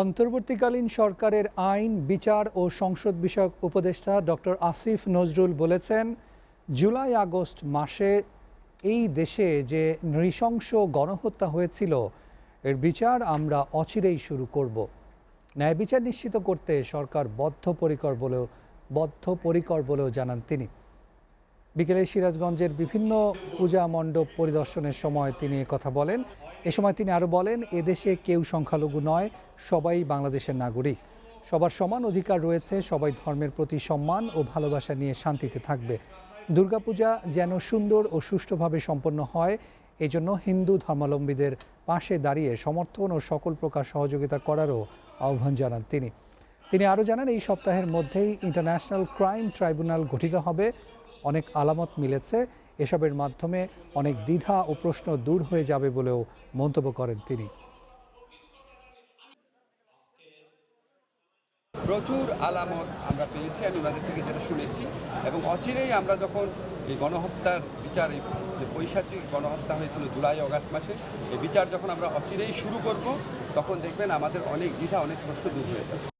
অন্তর্বর্তীকালীন সরকারের আইন, বিচার ও সংসদ বিষয়ক উপদেষ্টা ডক্টর আসিফ নজরুল বলেছেন, জুলাই আগস্ট মাসে এই দেশে যে নৃশংস গণহত্যা হয়েছিল, এর বিচার আমরা অচিরেই শুরু করব। ন্যায় বিচার নিশ্চিত করতে সরকার বদ্ধপরিকর বলেও বদ্ধপরিকর বলেও জানান তিনি। বিকেলে সিরাজগঞ্জের বিভিন্ন পূজা মণ্ডপ পরিদর্শনের সময় তিনি কথা বলেন। এ সময় তিনি আরও বলেন, এদেশে কেউ সংখ্যালঘু নয়, সবাই বাংলাদেশের নাগরিক। সবার সমান অধিকার রয়েছে, সবাই ধর্মের প্রতি সম্মান ও ভালোবাসা নিয়ে শান্তিতে থাকবে। দুর্গাপূজা যেন সুন্দর ও সুষ্ঠুভাবে সম্পন্ন হয়, এজন্য হিন্দু ধর্মাবলম্বীদের পাশে দাঁড়িয়ে সমর্থন ও সকল প্রকার সহযোগিতা করারও আহ্বান জানান তিনি। তিনি আরও জানান, এই সপ্তাহের মধ্যেই ইন্টারন্যাশনাল ক্রাইম ট্রাইব্যুনাল গঠিত হবে। অনেক আলামত মিলেছে। এসবের মাধ্যমে অনেক দ্বিধা ও প্রশ্ন দূর হয়ে যাবে বলেও মন্তব্য করেন তিনি। প্রচুর আলামত আমরা পেয়েছি, আমি ওনাদের থেকে যেটা শুনেছি। এবং অচিরেই আমরা যখন এই গণহত্যার বিচার, এই যে পৈশাচিক গণহত্যা হয়েছিল জুলাই, অগাস্ট মাসে, এই বিচার যখন আমরা অচিরেই শুরু করব, তখন দেখবেন আমাদের অনেক দ্বিধা, অনেক প্রশ্ন দূর হয়ে যাবে।